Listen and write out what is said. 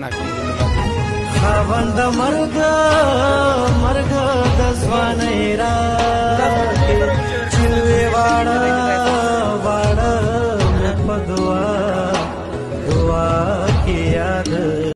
پناه کیږي خاوند مرګ